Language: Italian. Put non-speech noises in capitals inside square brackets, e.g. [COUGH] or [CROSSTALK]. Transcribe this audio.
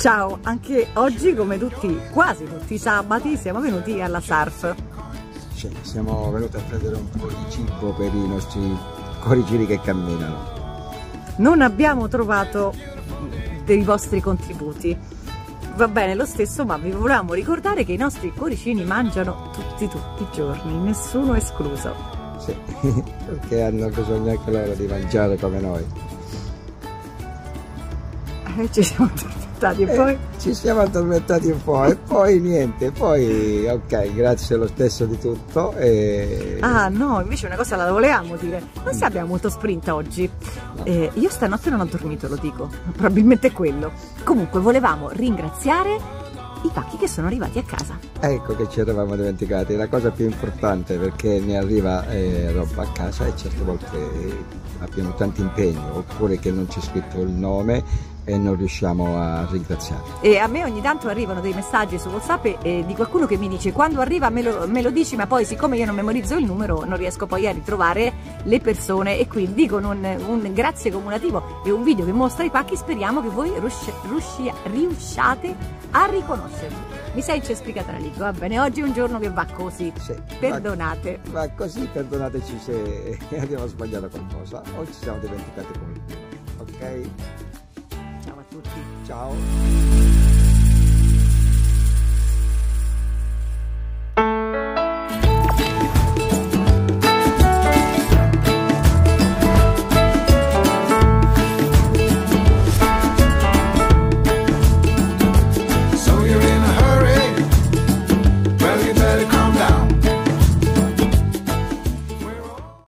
Ciao, anche oggi come tutti, quasi tutti i sabati siamo venuti alla SARF. Sì, siamo venuti a prendere un po' di cibo per i nostri coricini che camminano. Non abbiamo trovato dei vostri contributi. Va bene lo stesso, ma vi volevamo ricordare che i nostri cuoricini mangiano tutti, tutti i giorni, nessuno escluso. Sì, [LAUGHS] perché hanno bisogno anche loro di mangiare come noi. Eh, ci siamo addormentati e Eh, poi... ci siamo addormentati un po' e poi niente, poi ok, grazie lo stesso di tutto. E... Ah no, invece una cosa la volevamo dire. Non si abbiamo molto sprint oggi. Eh, io stanotte non ho dormito, lo dico. [LAUGHS] Probabilmente è quello. Comunque volevamo ringraziare i pacchi che sono arrivati a casa. Ecco che ci eravamo dimenticati, la cosa più importante perché ne arriva eh, roba a casa e certe volte abbiamo tanti impegni oppure che non c'è scritto il nome e non riusciamo a ringraziare. E a me ogni tanto arrivano dei messaggi su WhatsApp e, e di qualcuno che mi dice quando arriva me lo, me lo dici, ma poi siccome io non memorizzo il numero non riesco poi a ritrovare le persone e quindi dicono un, un grazie comunativo e un video che mostra i pacchi, speriamo che voi riusci- riusci- riusciate a riconoscerli. Mi sei incespiccata la lingua, va bene, oggi è un giorno che va così, Sì, perdonate. Ma, ma così perdonateci se [LAUGHS] abbiamo sbagliato qualcosa o ci siamo dimenticati qualcuno. Ok? Ciao a tutti. Ciao!